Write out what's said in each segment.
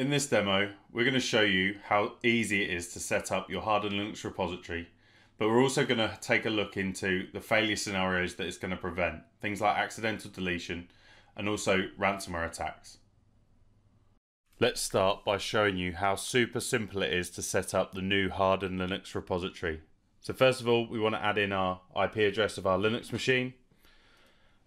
In this demo, we're going to show you how easy it is to set up your hardened Linux repository, but we're also going to take a look into the failure scenarios that it's going to prevent, things like accidental deletion and also ransomware attacks. Let's start by showing you how super simple it is to set up the new hardened Linux repository. So first of all, we want to add in our IP address of our Linux machine.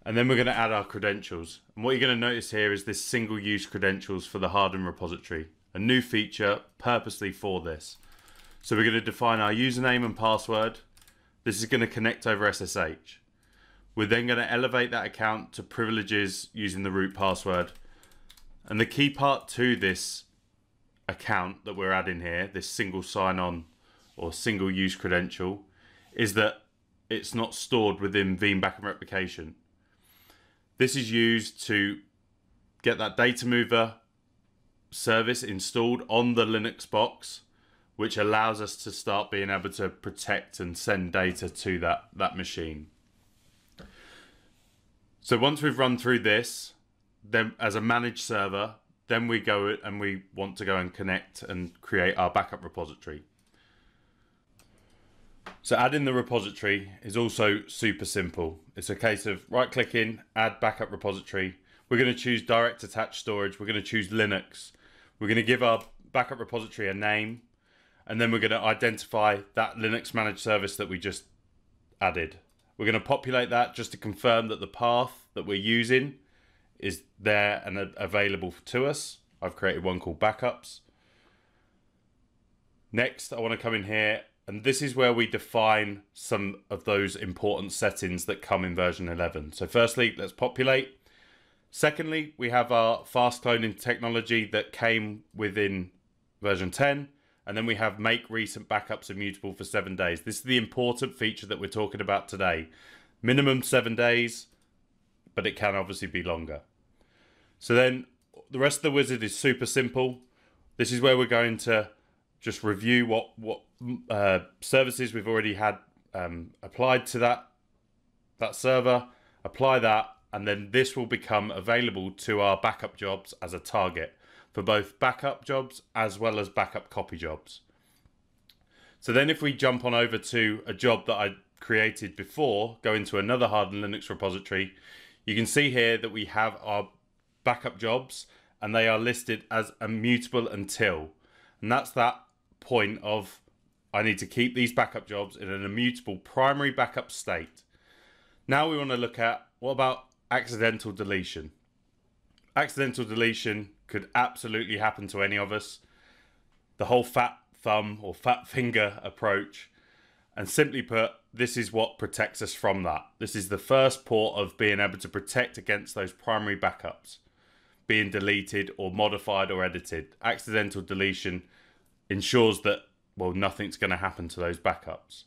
And then we're going to add our credentials. And what you're going to notice here is this single use credentials for the Harden repository, a new feature purposely for this. So we're going to define our username and password. This is going to connect over SSH. We're then going to elevate that account to privileges using the root password. And the key part to this account that we're adding here, this single sign on or single use credential, is that it's not stored within Veeam backup replication. This is used to get that data mover service installed on the Linux box, which allows us to start being able to protect and send data to that, that machine. So once we've run through this, then as a managed server, then we go and we want to go and connect and create our backup repository. So adding the repository is also super simple. It's a case of right clicking, add backup repository. We're going to choose direct attached storage. We're going to choose Linux. We're going to give our backup repository a name and then we're going to identify that Linux managed service that we just added. We're going to populate that just to confirm that the path that we're using is there and available to us. I've created one called backups. Next, I want to come in here and this is where we define some of those important settings that come in version 11. So firstly, let's populate. Secondly, we have our fast cloning technology that came within version 10. And then we have make recent backups immutable for seven days. This is the important feature that we're talking about today. Minimum seven days, but it can obviously be longer. So then the rest of the wizard is super simple. This is where we're going to just review what what uh, services we've already had um, applied to that that server, apply that, and then this will become available to our backup jobs as a target for both backup jobs as well as backup copy jobs. So then if we jump on over to a job that I created before, go into another hardened Linux repository, you can see here that we have our backup jobs and they are listed as immutable until. And that's that point of I need to keep these backup jobs in an immutable primary backup state. Now we want to look at what about accidental deletion? Accidental deletion could absolutely happen to any of us. The whole fat thumb or fat finger approach. And simply put, this is what protects us from that. This is the first port of being able to protect against those primary backups being deleted or modified or edited. Accidental deletion ensures that, well, nothing's going to happen to those backups.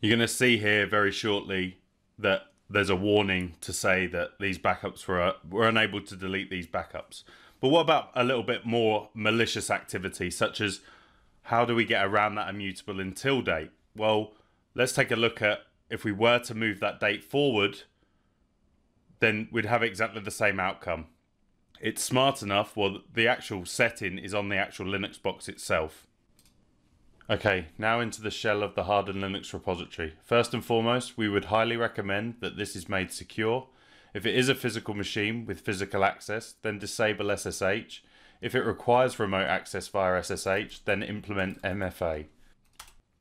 You're going to see here very shortly that there's a warning to say that these backups were, were unable to delete these backups. But what about a little bit more malicious activity, such as how do we get around that immutable until date? Well, let's take a look at if we were to move that date forward, then we'd have exactly the same outcome it's smart enough. Well, the actual setting is on the actual Linux box itself. Okay, now into the shell of the hardened Linux repository. First and foremost, we would highly recommend that this is made secure. If it is a physical machine with physical access, then disable SSH. If it requires remote access via SSH, then implement MFA.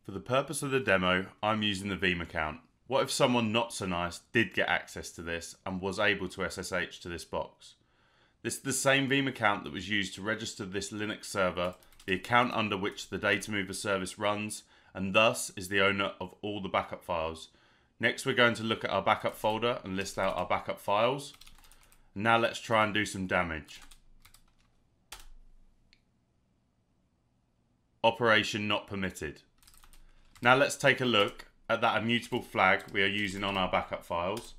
For the purpose of the demo, I'm using the Veeam account. What if someone not so nice did get access to this and was able to SSH to this box? This is the same Veeam account that was used to register this Linux server, the account under which the data mover service runs, and thus is the owner of all the backup files. Next, we're going to look at our backup folder and list out our backup files. Now let's try and do some damage. Operation not permitted. Now let's take a look at that immutable flag we are using on our backup files.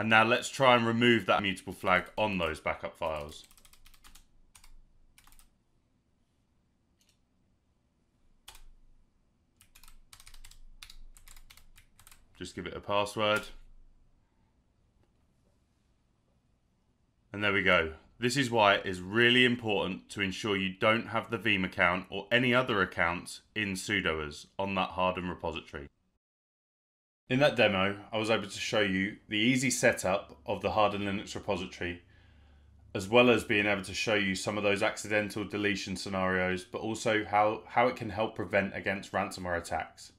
And now let's try and remove that mutable flag on those backup files. Just give it a password. And there we go. This is why it is really important to ensure you don't have the Veeam account or any other accounts in sudoers on that hardened repository. In that demo, I was able to show you the easy setup of the hardened Linux repository, as well as being able to show you some of those accidental deletion scenarios, but also how, how it can help prevent against ransomware attacks.